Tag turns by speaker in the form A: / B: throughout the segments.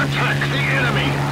A: Attack the enemy!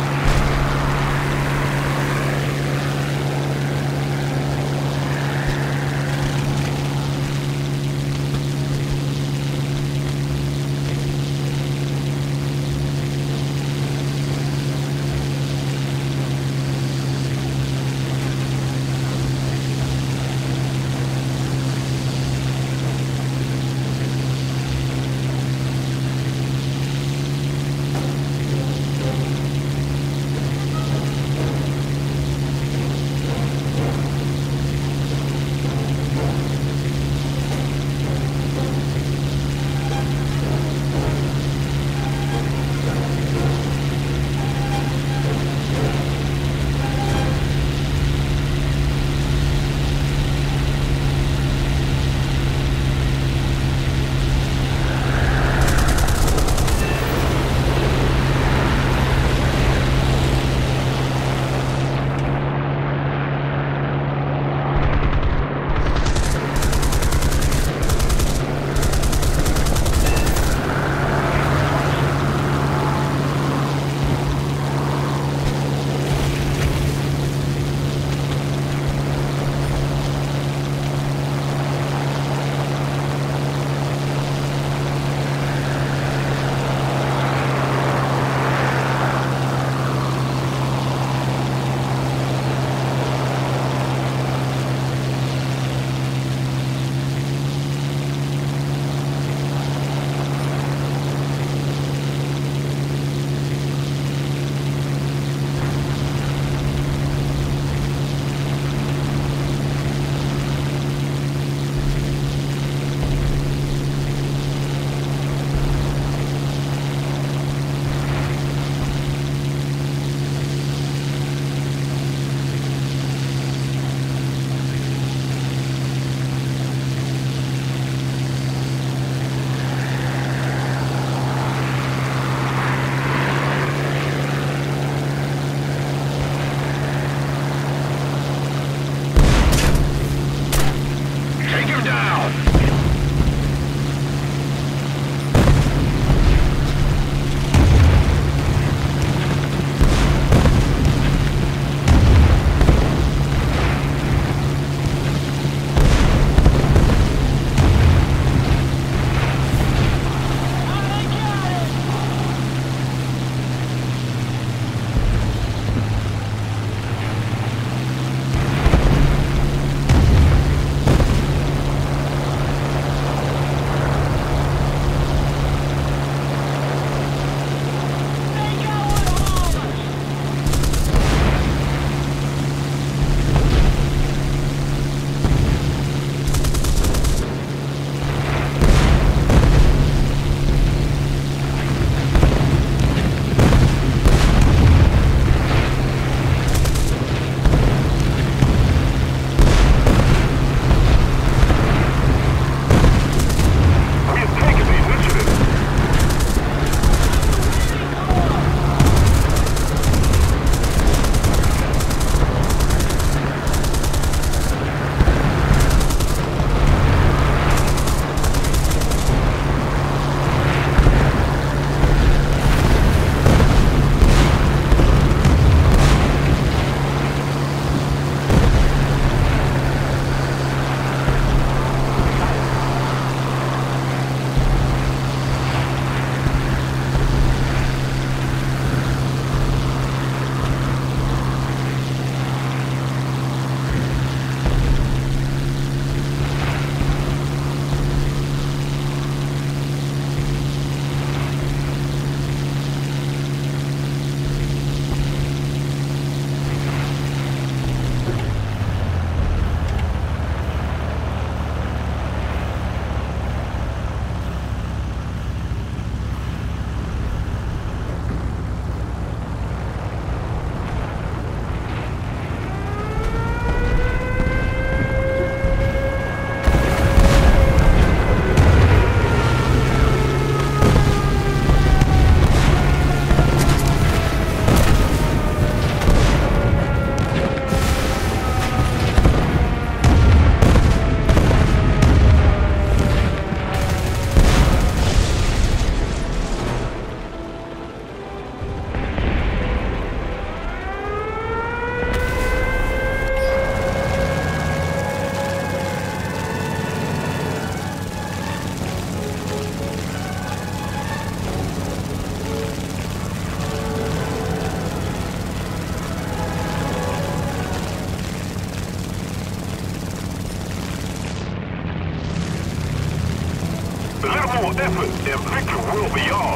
A: Victory will